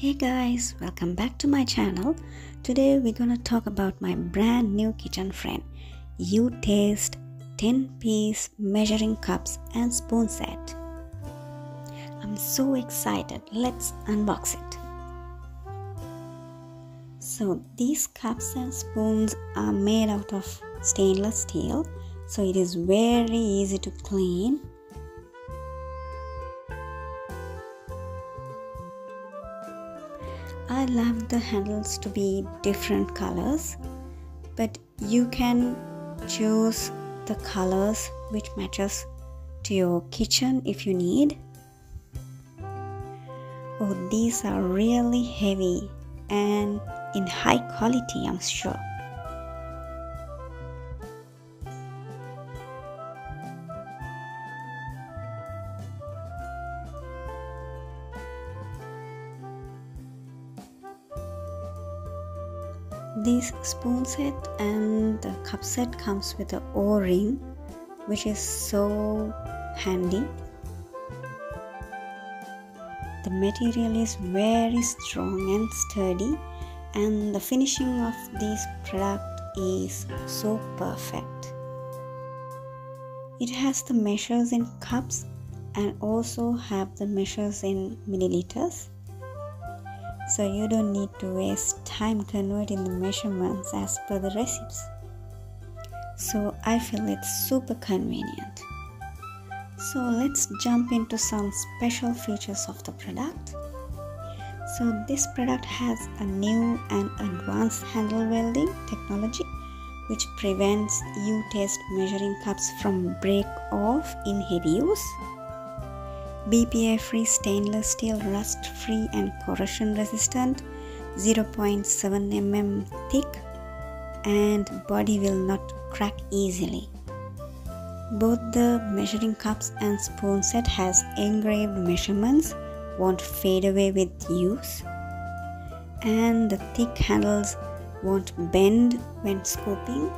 Hey guys, welcome back to my channel. Today we're gonna talk about my brand new kitchen friend, You Taste 10 piece measuring cups and spoon set. I'm so excited. Let's unbox it. So these cups and spoons are made out of stainless steel, so it is very easy to clean I love the handles to be different colors, but you can choose the colors which matches to your kitchen if you need. Oh, these are really heavy and in high quality, I'm sure. This spoon set and the cup set comes with a O-ring which is so handy. The material is very strong and sturdy and the finishing of this product is so perfect. It has the measures in cups and also have the measures in milliliters so you don't need to waste time converting the measurements as per the recipes. So I feel it's super convenient. So let's jump into some special features of the product. So this product has a new and advanced handle welding technology which prevents U-Taste measuring cups from break off in heavy use BPA free stainless steel, rust free and corrosion resistant, 0.7 mm thick, and body will not crack easily. Both the measuring cups and spoon set has engraved measurements, won't fade away with use, and the thick handles won't bend when scooping,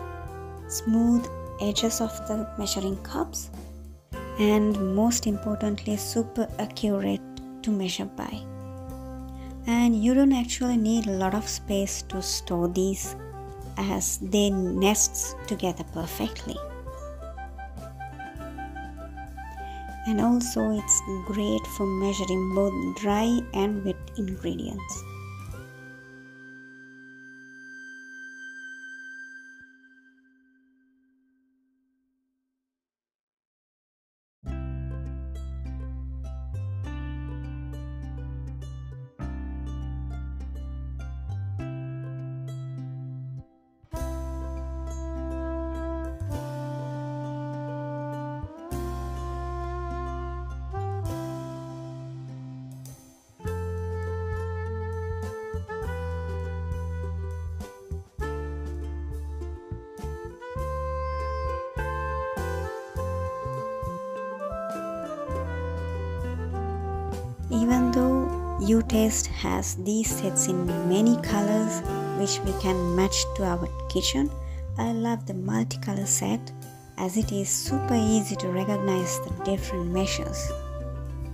smooth edges of the measuring cups and most importantly super accurate to measure by and you don't actually need a lot of space to store these as they nests together perfectly. And also it's great for measuring both dry and wet ingredients Even though U-Taste has these sets in many colors which we can match to our kitchen, I love the multicolor set as it is super easy to recognize the different measures.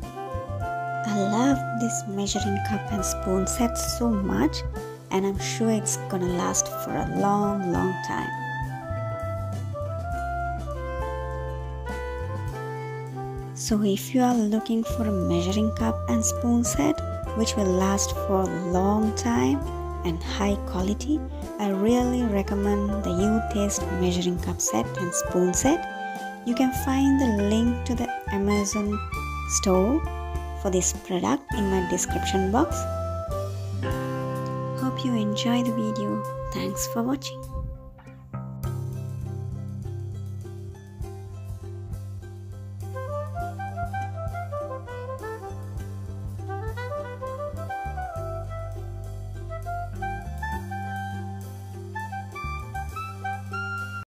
I love this measuring cup and spoon set so much and I'm sure it's gonna last for a long long time. So if you are looking for a measuring cup and spoon set which will last for a long time and high quality, I really recommend the U-Taste measuring cup set and spoon set. You can find the link to the Amazon store for this product in my description box. Hope you enjoy the video. Thanks for watching.